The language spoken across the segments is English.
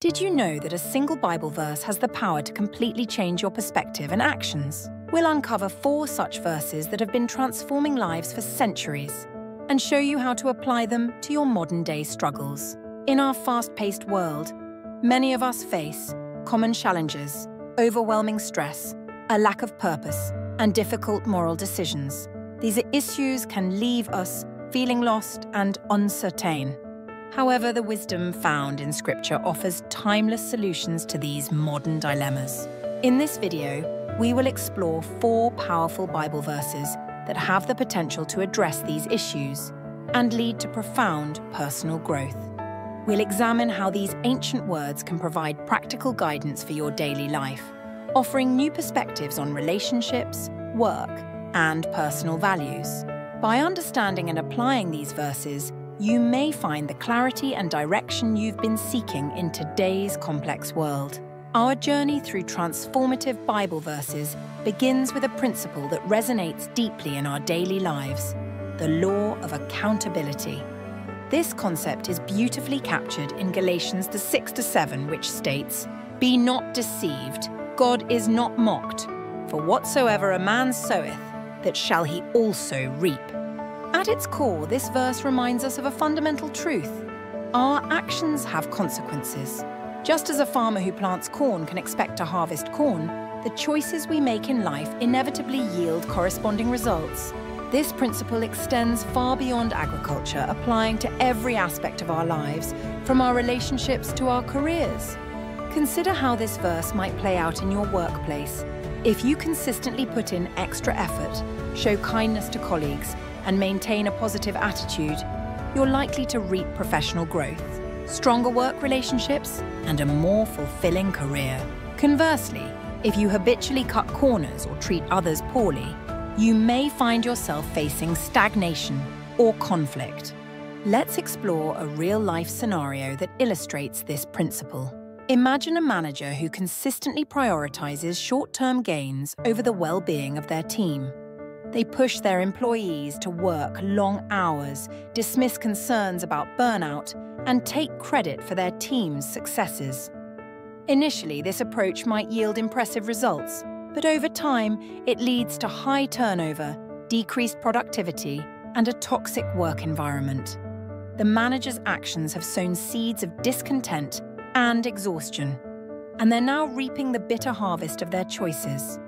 Did you know that a single Bible verse has the power to completely change your perspective and actions? We'll uncover four such verses that have been transforming lives for centuries and show you how to apply them to your modern day struggles. In our fast paced world, many of us face common challenges, overwhelming stress, a lack of purpose, and difficult moral decisions. These issues can leave us feeling lost and uncertain. However, the wisdom found in Scripture offers timeless solutions to these modern dilemmas. In this video, we will explore four powerful Bible verses that have the potential to address these issues and lead to profound personal growth. We'll examine how these ancient words can provide practical guidance for your daily life, offering new perspectives on relationships, work, and personal values. By understanding and applying these verses, you may find the clarity and direction you've been seeking in today's complex world. Our journey through transformative Bible verses begins with a principle that resonates deeply in our daily lives the law of accountability. This concept is beautifully captured in Galatians the 6 to 7, which states, Be not deceived, God is not mocked, for whatsoever a man soweth, that shall he also reap. At its core, this verse reminds us of a fundamental truth. Our actions have consequences. Just as a farmer who plants corn can expect to harvest corn, the choices we make in life inevitably yield corresponding results. This principle extends far beyond agriculture, applying to every aspect of our lives, from our relationships to our careers. Consider how this verse might play out in your workplace. If you consistently put in extra effort, show kindness to colleagues, and maintain a positive attitude, you're likely to reap professional growth, stronger work relationships, and a more fulfilling career. Conversely, if you habitually cut corners or treat others poorly, you may find yourself facing stagnation or conflict. Let's explore a real life scenario that illustrates this principle. Imagine a manager who consistently prioritizes short term gains over the well being of their team. They push their employees to work long hours, dismiss concerns about burnout, and take credit for their team's successes. Initially, this approach might yield impressive results, but over time, it leads to high turnover, decreased productivity, and a toxic work environment. The manager's actions have sown seeds of discontent and exhaustion, and they're now reaping the bitter harvest of their choices.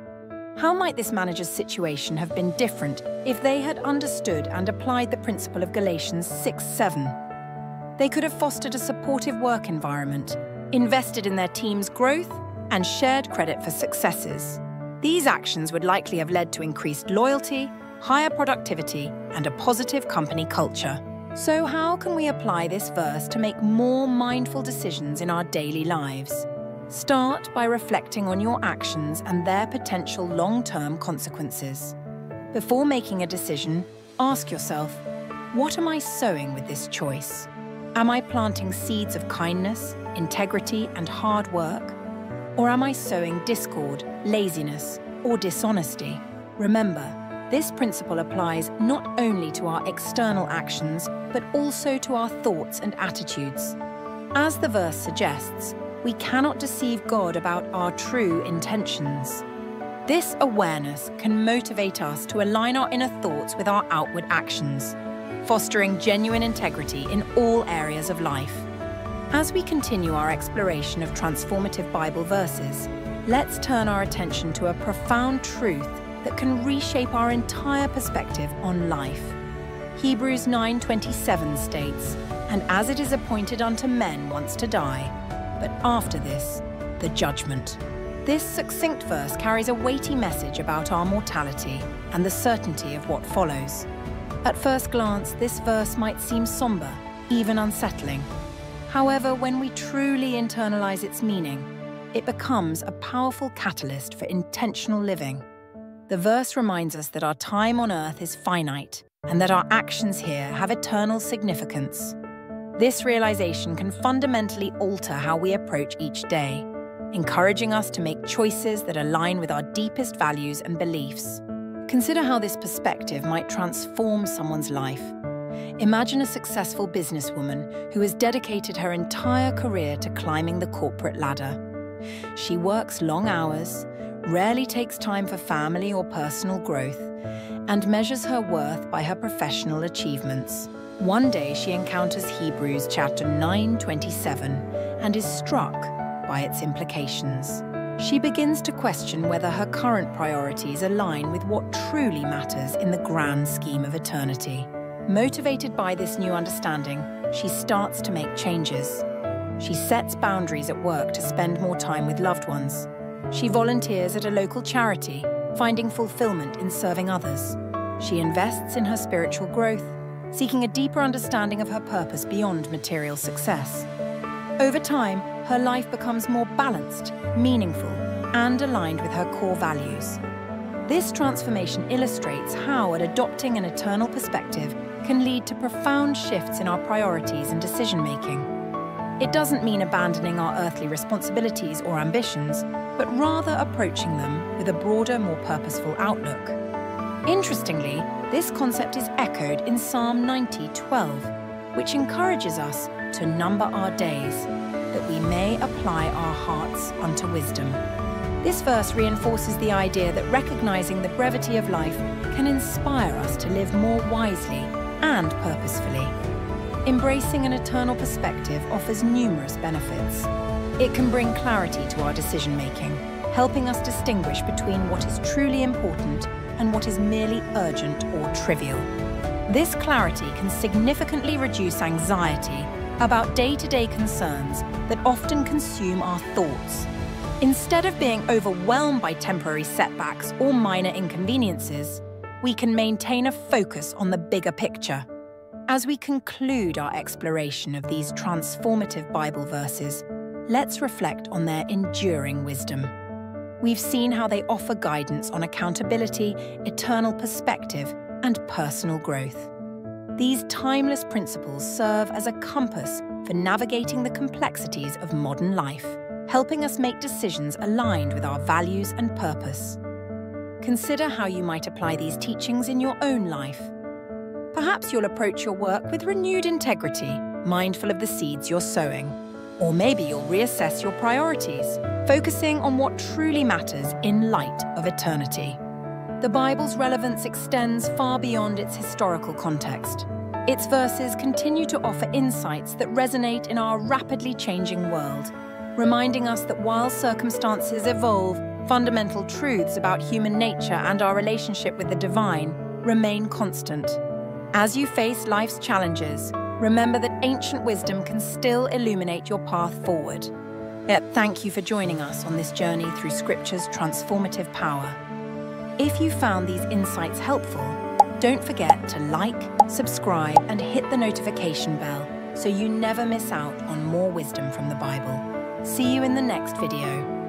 How might this manager's situation have been different if they had understood and applied the principle of Galatians 6 7? They could have fostered a supportive work environment, invested in their team's growth, and shared credit for successes. These actions would likely have led to increased loyalty, higher productivity, and a positive company culture. So, how can we apply this verse to make more mindful decisions in our daily lives? Start by reflecting on your actions and their potential long term consequences. Before making a decision, ask yourself what am I sowing with this choice? Am I planting seeds of kindness, integrity, and hard work? Or am I sowing discord, laziness, or dishonesty? Remember, this principle applies not only to our external actions, but also to our thoughts and attitudes. As the verse suggests, we cannot deceive God about our true intentions. This awareness can motivate us to align our inner thoughts with our outward actions, fostering genuine integrity in all areas of life. As we continue our exploration of transformative Bible verses, let's turn our attention to a profound truth that can reshape our entire perspective on life. Hebrews 9:27 states, "And as it is appointed unto men once to die, but after this, the judgment. This succinct verse carries a weighty message about our mortality and the certainty of what follows. At first glance, this verse might seem somber, even unsettling. However, when we truly internalize its meaning, it becomes a powerful catalyst for intentional living. The verse reminds us that our time on earth is finite and that our actions here have eternal significance. This realization can fundamentally alter how we approach each day, encouraging us to make choices that align with our deepest values and beliefs. Consider how this perspective might transform someone's life. Imagine a successful businesswoman who has dedicated her entire career to climbing the corporate ladder. She works long hours, rarely takes time for family or personal growth, and measures her worth by her professional achievements. One day she encounters Hebrews chapter 9:27 and is struck by its implications. She begins to question whether her current priorities align with what truly matters in the grand scheme of eternity. Motivated by this new understanding, she starts to make changes. She sets boundaries at work to spend more time with loved ones. She volunteers at a local charity, finding fulfillment in serving others. She invests in her spiritual growth, seeking a deeper understanding of her purpose beyond material success. Over time, her life becomes more balanced, meaningful, and aligned with her core values. This transformation illustrates how adopting an eternal perspective can lead to profound shifts in our priorities and decision making. It doesn't mean abandoning our earthly responsibilities or ambitions, but rather approaching them with a broader, more purposeful outlook. Interestingly, this concept is echoed in Psalm 90:12, which encourages us to number our days, that we may apply our hearts unto wisdom. This verse reinforces the idea that recognizing the brevity of life can inspire us to live more wisely and purposefully. Embracing an eternal perspective offers numerous benefits. It can bring clarity to our decision making, helping us distinguish between what is truly important and what is merely urgent or trivial. This clarity can significantly reduce anxiety about day to day concerns that often consume our thoughts. Instead of being overwhelmed by temporary setbacks or minor inconveniences, we can maintain a focus on the bigger picture. As we conclude our exploration of these transformative Bible verses, let's reflect on their enduring wisdom. We've seen how they offer guidance on accountability, eternal perspective, and personal growth. These timeless principles serve as a compass for navigating the complexities of modern life, helping us make decisions aligned with our values and purpose. Consider how you might apply these teachings in your own life. Perhaps you'll approach your work with renewed integrity, mindful of the seeds you're sowing. Or maybe you'll reassess your priorities, focusing on what truly matters in light of eternity. The Bible's relevance extends far beyond its historical context. Its verses continue to offer insights that resonate in our rapidly changing world, reminding us that while circumstances evolve, fundamental truths about human nature and our relationship with the divine remain constant. As you face life's challenges, remember that ancient wisdom can still illuminate your path forward. Yet thank you for joining us on this journey through Scripture's transformative power. If you found these insights helpful, don't forget to like, subscribe, and hit the notification bell so you never miss out on more wisdom from the Bible. See you in the next video.